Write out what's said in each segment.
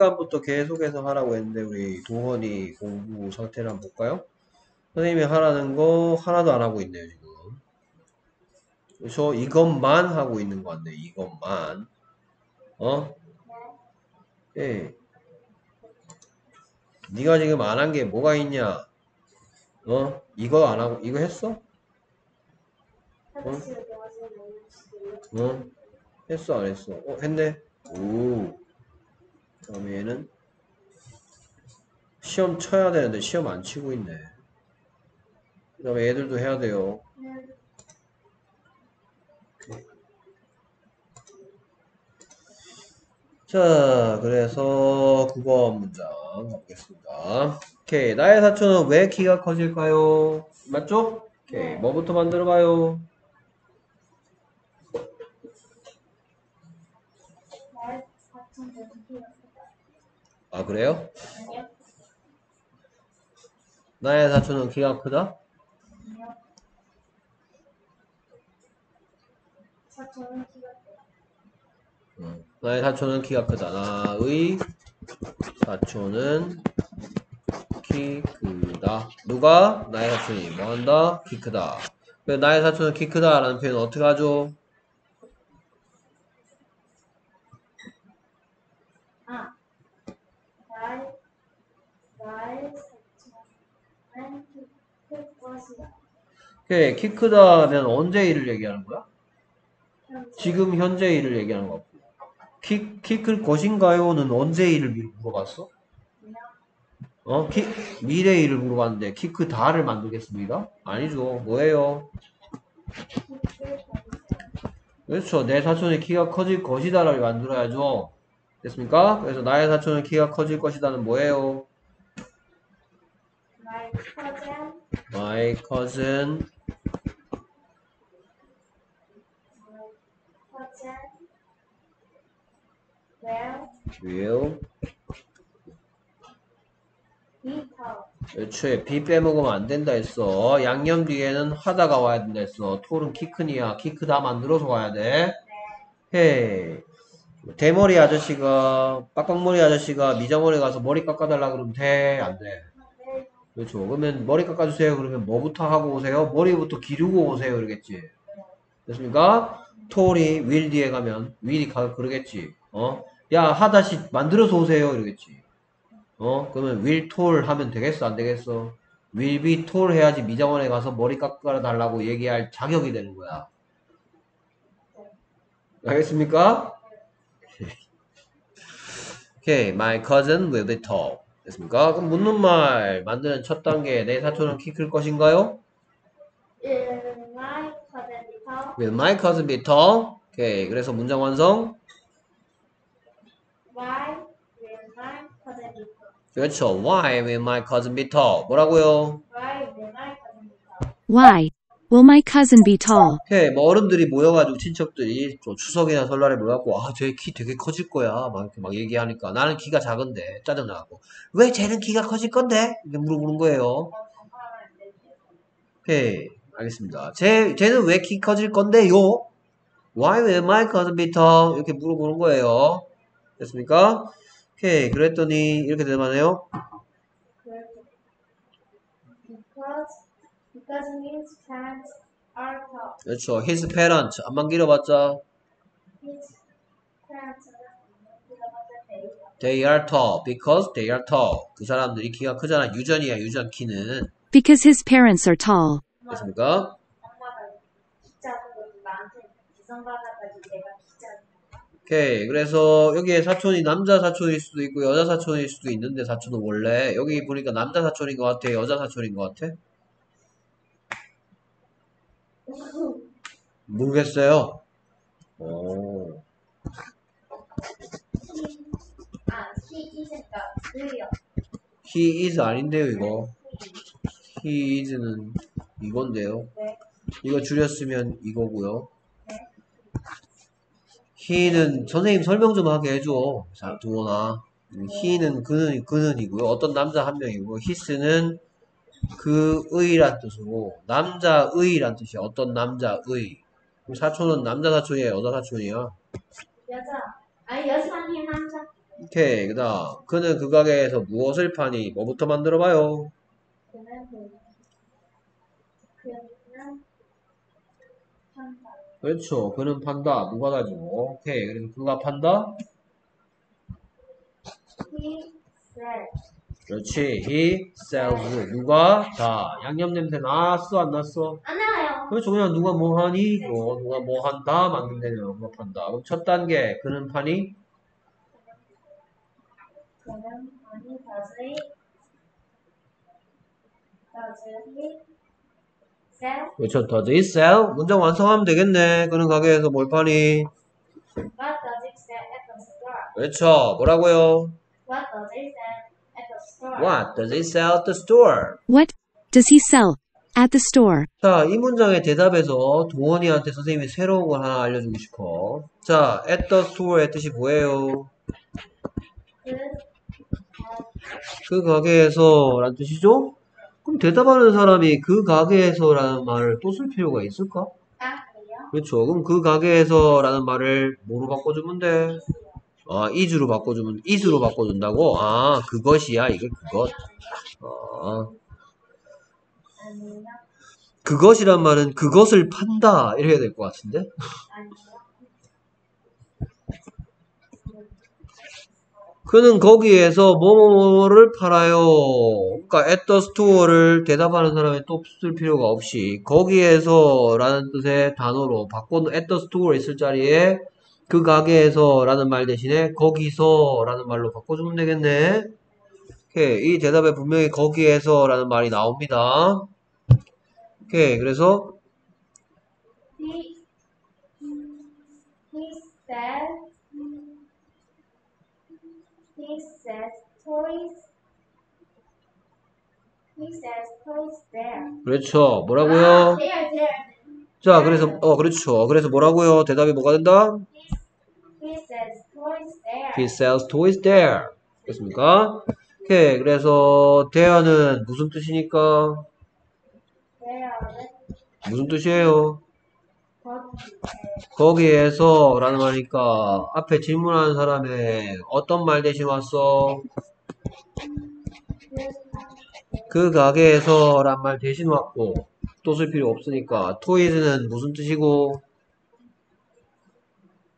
시간부터 계속해서 하라고 했는데 우리 동원이 공부 상태를 한번 볼까요? 선생님이 하라는 거 하나도 안 하고 있네요 지금 그래서 이것만 하고 있는 것 같네 이것만 어? 예. 네가 지금 안 한 게 뭐가 있냐 어? 이거 안 하고 이거 했어? 어? 했어 안 했어? 어 했네 오 다음에 얘는 시험 쳐야 되는데 시험 안 치고 있네 그 다음에 애들도 해야 돼요 자 그래서 9번 문장 가보겠습니다 오케이 나의 사촌은 왜 키가 커질까요? 맞죠? 오케이 뭐부터 만들어봐요? 아 그래요? 나의 사촌은 키가 크다? 응. 나의 사촌은 키가 크다. 나의 사촌은 키 크다. 누가? 나의 사촌이 뭐한다? 키 크다. 나의 사촌은 키 크다 라는 표현은 어떻게 하죠? 아, 나의 나의 사촌은 클 것이다. 오케이, 키 크다면 언제 일을 얘기하는 거야? 지금 현재 일을 얘기하는 거고. 키, 키 클 것인가요?는 언제 일을 미- 물어봤어? 어? 키, 미래 일을 물어봤는데 키 크다를 만들겠습니다? 아니죠. 뭐예요? 그렇죠. 내 사촌의 키가 커질 것이다를 만들어야죠. 됐습니까? 그래서 나의 사촌의 키가 커질 것이다는 뭐예요? My cousin my cousin will will. 애초에 B 빼먹으면 안 된다 했어. 양념 뒤에는 하다가 와야 된다 했어. 톨은 키 크니야. 키 크다 만들어서 와야 돼. 헤이. 대머리 아저씨가, 빡빡머리 아저씨가 미자머리 가서 머리 깎아달라 그러면 돼? 안 돼? 네, 그렇죠. 그러면 머리 깎아주세요. 그러면 뭐부터 하고 오세요? 머리부터 기르고 오세요. 이러겠지. 됐습니까? 톨이 윌 뒤에 가면 윌이 가 그러겠지. 어? 야 하다시 만들어서 오세요. 이러겠지. 어? 그러면 윌 톨 하면 되겠어? 안 되겠어? 윌비 톨 해야지 미장원에 가서 머리 깎아 달라고 얘기할 자격이 되는 거야. 알겠습니까? 오케이, my cousin will be tall. 됐습니까? 그럼 묻는 말 만드는 첫 단계 내 사촌은 키 클 것인가요? Will my cousin be tall? Will my cousin be tall? 오케이, 그래서 문장 완성. Why will my cousin be tall? 그렇죠. Why will my cousin be tall? 뭐라고요? Why will my cousin be tall? Why will my cousin be tall? 오케이, 뭐 어른들이 모여가지고 친척들이 또 추석이나 설날에 모여갖고 아, 쟤키 되게 커질 거야. 막 이렇게 막 얘기하니까 나는 키가 작은데 짜증나갖고 왜 쟤는 키가 커질 건데? 이렇게 물어보는 거예요. 오케이, 알겠습니다. 쟤, 쟤는 왜 키 커질 건데요? Why will my cousin be tall? 이렇게 물어보는 거예요. 됐습니까? 오케이, 그랬더니 이렇게 되만해요. Because his parents are tall. 그렇죠. His parents 안만 길어봤자 His parents are They are tall because they are tall. 그 사람들이 키가 크잖아. 유전이야, 유전 키는. Because his parents are tall. 작은 오케이. 그래서 여기에 사촌이 남자 사촌일 수도 있고 여자 사촌일 수도 있는데 사촌은 원래 여기 보니까 남자 사촌인 것 같아. 여자 사촌인 것 같아. 모르겠어요. 오. 아, he isn't 그요. He is 아닌데요, 이거. He is는 이건데요. 네. 이거 줄였으면 이거고요. he는 선생님 설명 좀 하게 해줘. 자, 두원아. 음, he는 그는 그는이고요. 어떤 남자 한 명이고 his는 그의란 뜻이고 남자의란 뜻이야. 어떤 남자의. 그럼 사촌은 남자 사촌이야, 여자 사촌이야. 여자. 아니 여자 아니 남자. 오케이. 그 다음. 그는 그 가게에서 무엇을 파니? 뭐부터 만들어봐요? 그는 그 그는 판다. 그렇죠. 그는 판다. 누가 가지고. 오케이. 그래서 그가 판다? He said 그렇지. He sells. 누가? 자, 양념 냄새 났어? 안 났어? 안 나요. 그렇죠. 그냥 누가 뭐 하니? 뭐, 누가 뭐 한다? 누가 판다. 그럼 첫 단계. 그는 파니? 그는 아니 does he does he sell 그렇죠. Does it sell? 문장 완성하면 되겠네. 그는 가게에서 뭘 파니? what does it sell at the store? 그렇죠. 뭐라고요? What does it sell at the store? What does it sell at the store? What does he sell at the store? 자, 이 문장의 대답에서 도원이한테 선생님이 새로운 걸 하나 알려주고 싶어. 자, at the store의 뜻이 뭐예요? 그그 가게에서 라는 뜻이죠? 그럼 대답하는 사람이 그 가게에서 라는 말을 또 쓸 필요가 있을까? 딱이요. 그렇죠. 그럼 그 가게에서 라는 말을 뭐로 바꿔주면 돼? 아, is로 바꿔주면, is로 바꿔준다고? 아, 그것이야. 이게 그것. 아. 그것이란 말은 그것을 판다. 이래야 될 것 같은데? 그는 거기에서 뭐뭐뭐를 팔아요. 그러니까 at the store를 대답하는 사람이 또 쓸 필요가 없이 거기에서 라는 뜻의 단어로 바꿔 at the store 있을 자리에 그 가게에서 라는 말 대신에 거기서 라는 말로 바꿔주면 되겠네. 오케이. 이 대답에 분명히 거기에서 라는 말이 나옵니다. 오케이. 그래서 He he says he says toys he says toys there. 그렇죠. 뭐라고요? 아, there there. 자, 그래서 어 그렇죠. 그래서 뭐라고요? 대답이 뭐가 된다? He says toys there. He sells toys there. 됐습니까? 오케이. 그래서 there는 무슨 뜻이니까? 무슨 뜻이에요? 거기. 거기에서 라는 말이니까 앞에 질문하는 사람의 어떤 말 대신 왔어? 그 가게에서 란 말 대신 왔고 또 쓸 필요 없으니까 toys는 무슨 뜻이고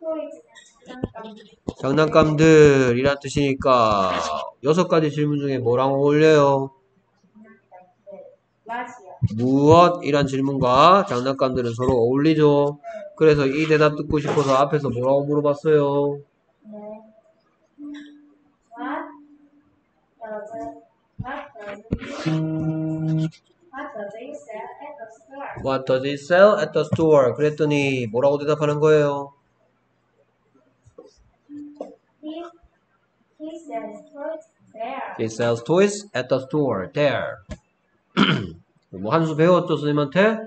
토이즈는 장난감. 장난감들이란 뜻이니까 여섯 가지 질문 중에 뭐랑 어울려요? 맞이요. 무엇 이란 질문과 장난감들은 서로 어울리죠. 그래서 이 대답 듣고 싶어서 앞에서 뭐라고 물어봤어요? 네. What does it sell at the store? 그랬더니 뭐라고 대답하는 거예요? He he says toys there. It sells toys at the store. There. 뭐 한수 배웠죠, 선생님한테?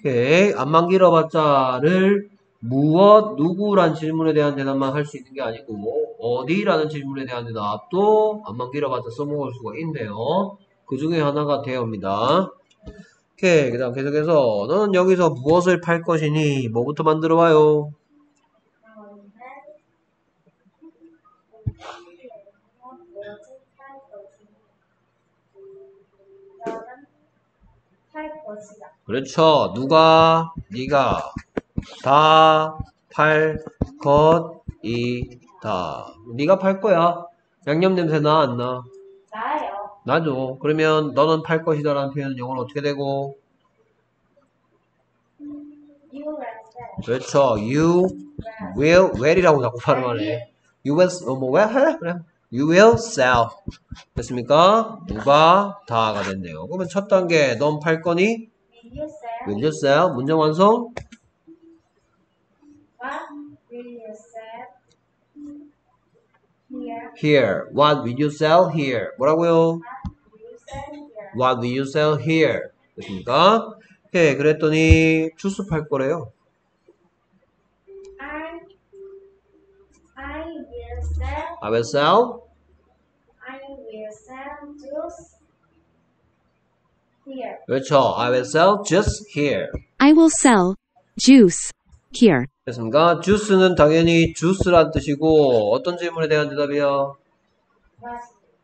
오케이. 안만 길어봤자를 무엇, 누구란 질문에 대한 대답만 할 수 있는 게 아니고 어디라는 질문에 대한 대답도 안만 길어봤자 써먹을 수가 있네요. 그 중에 하나가 대어입니다. 오케이. 그 다음 계속해서 너는 여기서 무엇을 팔 것이니 뭐부터 만들어 봐요? 할 것이다. 그렇죠. 누가, 네가 다 팔 것이다. 네가 팔 거야. 양념 냄새 나, 안 나? 나요. 나죠. 그러면 너는 팔 것이다라는 표현은 영어로 어떻게 되고? You will sell. 그렇죠. You will, well이라고 자꾸 발음하네. You will, 어, 뭐, 해? 그래. You will sell. 됐습니까? 누가 다가 됐네요. 그러면 첫 단계, 넌 팔 거니? Will you sell? 문장 완성? What will you sell? Here. Here. What will you sell here? 뭐라고요? What will you sell here? 됐습니까? 예, 그랬더니 주스 팔 거래요. I I will sell I will sell I will sell juice here. 그렇죠. I will sell just here. I will sell juice here, 됐습니까? 주스는 당연히 주스란 뜻이고 어떤 질문에 대한 대답이요?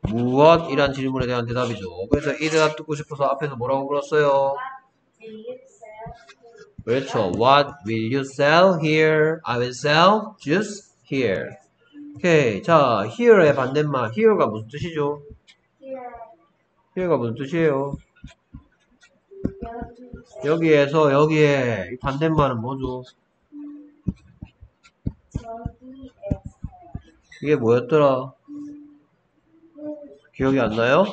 무엇이 무엇이란 질문에 대한 대답이죠. 그래서 이 대답 듣고 싶어서 앞에서 뭐라고? 일육세요. 그렇죠. What will you sell here? I will sell juice here. 오케이. 자, here의 반대말. here가 무슨 뜻이죠? here here가 무슨 뜻이에요? 여기 여기에서 여기에 이 반대말은 뭐죠? 이게 뭐였더라? 기억이 안 나요?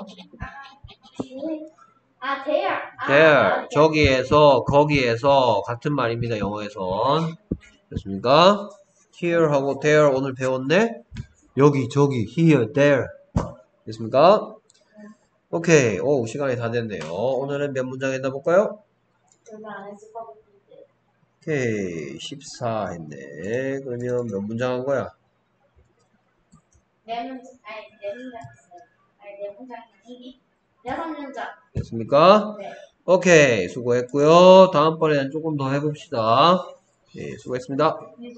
아 there 아, there. 저기에서, 거기에서 같은 말입니다. 영어에선. 됐습니까? Here하고 there 오늘 배웠네? 여기, 저기, here, there. 됐습니까? 오케이. 오, 시간이 다 됐네요. 오늘은 몇 문장 했나 볼까요? 오케이. 14 했네. 그러면 몇 문장 한 거야? 네 문장 아니 네 문장 했어요 아니 네 문장 아니기 여섯 문장 됐습니까? 네 오케이. 수고했고요. 다음번에는 조금 더 해봅시다. 네, 수고했습니다. 네.